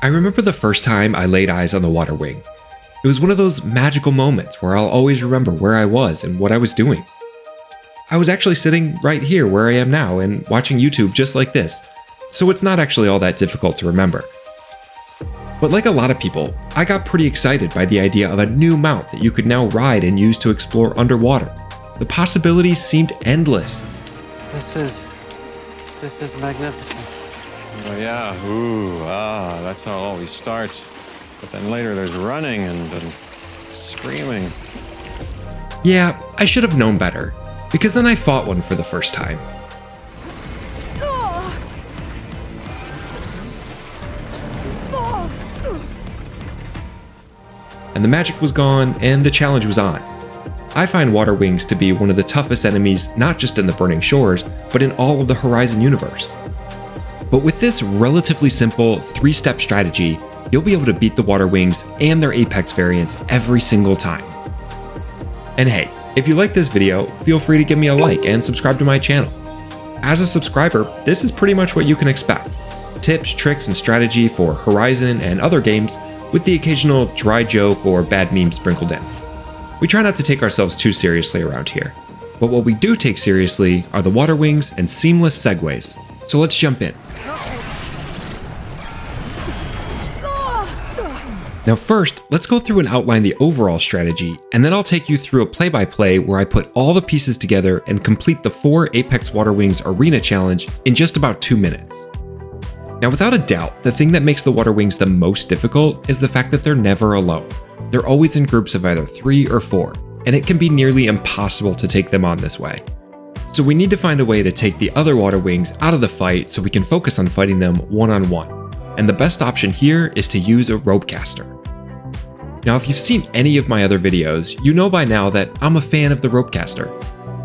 I remember the first time I laid eyes on the Waterwing. It was one of those magical moments where I'll always remember where I was and what I was doing. I was actually sitting right here where I am now and watching YouTube just like this, so it's not actually all that difficult to remember. But like a lot of people, I got pretty excited by the idea of a new mount that you could now ride and use to explore underwater. The possibilities seemed endless. This is. This is magnificent. Oh, yeah. Ooh, ah, that's how it always starts. But then later there's running and, and screaming. Yeah, I should have known better, because then I fought one for the first time. And the magic was gone, and the challenge was on. I find Waterwings to be one of the toughest enemies not just in the Burning Shores, but in all of the Horizon universe. But with this relatively simple three step strategy, you'll be able to beat the Waterwings and their Apex variants every single time. And hey, if you like this video, feel free to give me a like and subscribe to my channel. As a subscriber, this is pretty much what you can expect. Tips, tricks, and strategy for Horizon and other games, with the occasional dry joke or bad meme sprinkled in. We try not to take ourselves too seriously around here, but what we do take seriously are the Waterwings and seamless segues. So let's jump in. Now first, let's go through and outline the overall strategy, and then I'll take you through a play-by-play -play where I put all the pieces together and complete the 4 Apex Waterwings Arena Challenge in just about 2 minutes. Now without a doubt, the thing that makes the Waterwings the most difficult is the fact that they're never alone. They're always in groups of either 3 or 4, and it can be nearly impossible to take them on this way. So we need to find a way to take the other Waterwings out of the fight so we can focus on fighting them one-on-one. -on -one. And the best option here is to use a rope caster. Now, if you've seen any of my other videos, you know by now that I'm a fan of the rope caster.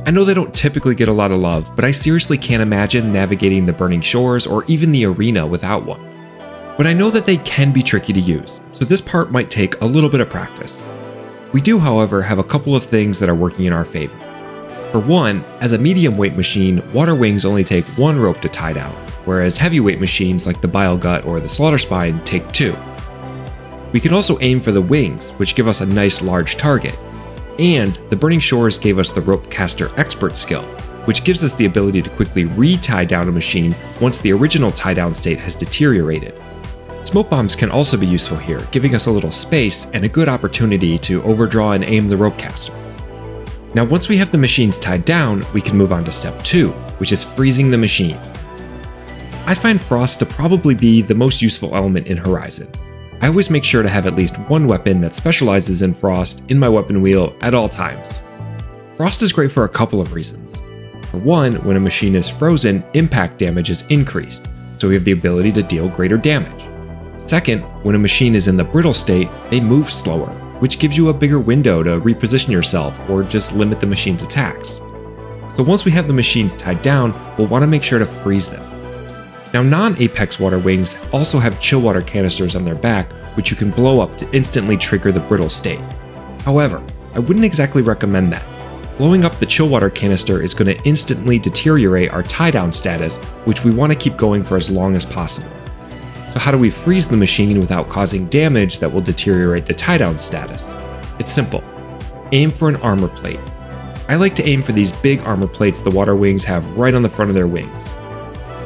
I know they don't typically get a lot of love, but I seriously can't imagine navigating the Burning Shores or even the arena without one. But I know that they can be tricky to use, so this part might take a little bit of practice. We do, however, have a couple of things that are working in our favor. For one, as a medium weight machine, Waterwings only take one rope to tie down, whereas heavyweight machines like the Bilegut or the Slaughterspine take two. We can also aim for the wings, which give us a nice large target. And the Burning Shores gave us the Rope Caster Expert skill, which gives us the ability to quickly re-tie down a machine once the original tie-down state has deteriorated. Smoke bombs can also be useful here, giving us a little space and a good opportunity to overdraw and aim the rope caster. Now once we have the machines tied down, we can move on to step 2, which is freezing the machine. I find Frost to probably be the most useful element in Horizon, I always make sure to have at least one weapon that specializes in Frost in my weapon wheel at all times. Frost is great for a couple of reasons. For one, when a machine is frozen, impact damage is increased, so we have the ability to deal greater damage. Second, when a machine is in the brittle state, they move slower, which gives you a bigger window to reposition yourself or just limit the machine's attacks. So once we have the machines tied down, we'll want to make sure to freeze them. Now non-Apex Waterwings also have chill water canisters on their back, which you can blow up to instantly trigger the brittle state. However, I wouldn't exactly recommend that. Blowing up the chill water canister is going to instantly deteriorate our tie down status, which we want to keep going for as long as possible. So how do we freeze the machine without causing damage that will deteriorate the tie down status? It's simple. Aim for an armor plate. I like to aim for these big armor plates the Waterwings have right on the front of their wings.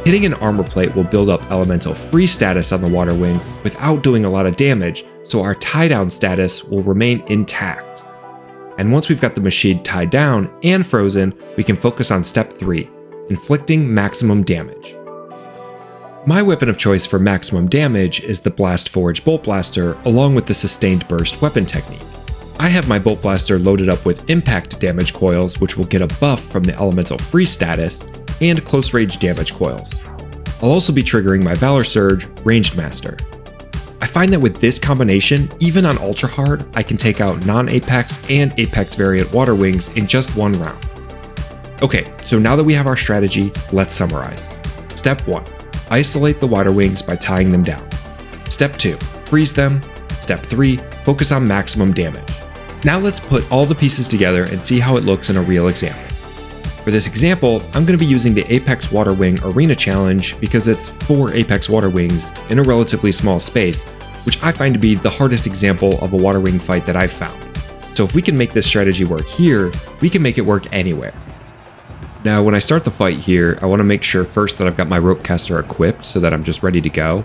Hitting an armor plate will build up elemental free status on the Waterwing without doing a lot of damage, so our tie down status will remain intact. And once we've got the machine tied down and frozen, we can focus on step 3, inflicting maximum damage. My weapon of choice for maximum damage is the Blast Forge Bolt Blaster along with the Sustained Burst weapon technique. I have my Bolt Blaster loaded up with impact damage coils which will get a buff from the elemental free status, and close range damage coils. I'll also be triggering my Valor Surge Ranged Master. I find that with this combination, even on Ultra Hard, I can take out non-Apex and Apex variant Waterwings in just one round. Okay, so now that we have our strategy, let's summarize. Step 1. Isolate the Waterwings by tying them down. Step 2. Freeze them. Step 3. Focus on maximum damage. Now let's put all the pieces together and see how it looks in a real example. For this example, I'm going to be using the Apex Waterwing Arena Challenge because it's four Apex Waterwings in a relatively small space, which I find to be the hardest example of a Waterwing fight that I've found. So if we can make this strategy work here, we can make it work anywhere. Now, when I start the fight here, I want to make sure first that I've got my rope caster equipped so that I'm just ready to go.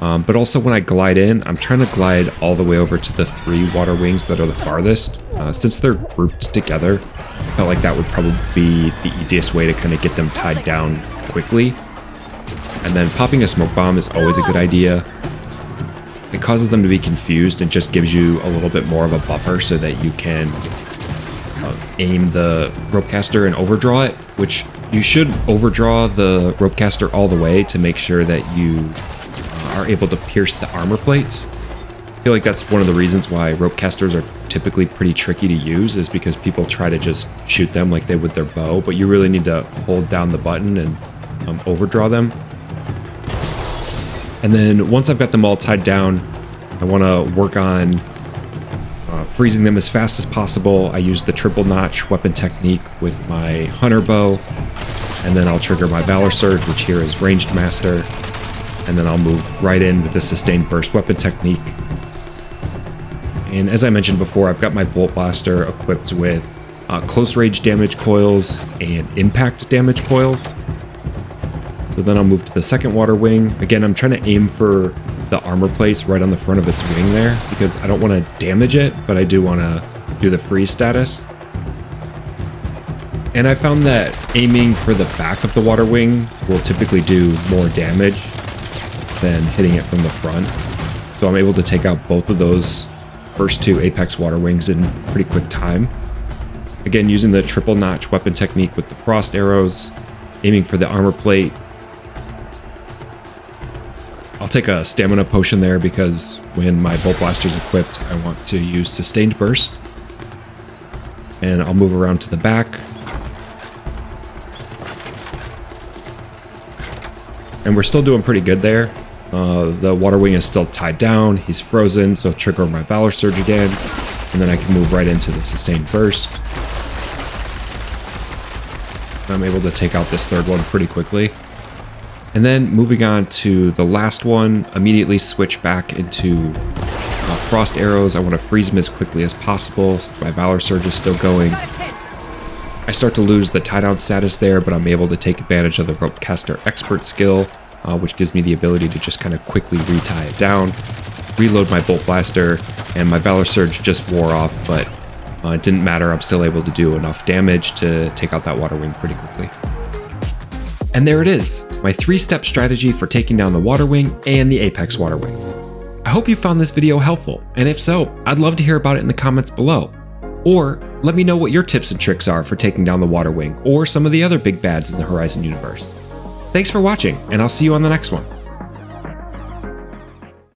Um, but also when I glide in, I'm trying to glide all the way over to the three Waterwings that are the farthest. Uh, since they're grouped together, I felt like that would probably be the easiest way to kind of get them tied down quickly. And then popping a smoke bomb is always a good idea. It causes them to be confused and just gives you a little bit more of a buffer so that you can aim the rope caster and overdraw it, which you should overdraw the rope caster all the way to make sure that you are able to pierce the armor plates. I feel like that's one of the reasons why rope casters are typically pretty tricky to use is because people try to just shoot them like they would their bow, but you really need to hold down the button and um, overdraw them. And then once I've got them all tied down, I want to work on uh, freezing them as fast as possible. I use the triple notch weapon technique with my hunter bow, and then I'll trigger my Valor Surge, which here is ranged master, and then I'll move right in with the sustained burst weapon technique. And as I mentioned before, I've got my bolt blaster equipped with uh, close range damage coils and impact damage coils. Then I'll move to the second Waterwing. Again, I'm trying to aim for the armor plates right on the front of its wing there because I don't want to damage it, but I do want to do the freeze status. And I found that aiming for the back of the Waterwing will typically do more damage than hitting it from the front. So I'm able to take out both of those first two Apex Waterwings in pretty quick time. Again, using the triple notch weapon technique with the frost arrows, aiming for the armor plate. I'll take a stamina potion there because when my bolt blaster's equipped, I want to use sustained burst. And I'll move around to the back. And we're still doing pretty good there. Uh, the Waterwing is still tied down. He's frozen, so I'll trigger my Valor Surge again. And then I can move right into the Sustained Burst. I'm able to take out this third one pretty quickly. And then moving on to the last one, immediately switch back into uh, Frost Arrows. I want to freeze them as quickly as possible since my Valor Surge is still going. I start to lose the tie down status there, but I'm able to take advantage of the Rope Caster Expert skill uh, which gives me the ability to just kind of quickly retie it down, reload my Bolt Blaster, and my Valor Surge just wore off, but uh, it didn't matter. I'm still able to do enough damage to take out that Waterwing pretty quickly. And there it is, my three-step strategy for taking down the Waterwing and the Apex Waterwing. I hope you found this video helpful, and if so, I'd love to hear about it in the comments below. Or let me know what your tips and tricks are for taking down the Waterwing or some of the other big bads in the Horizon universe. Thanks for watching, and I'll see you on the next one.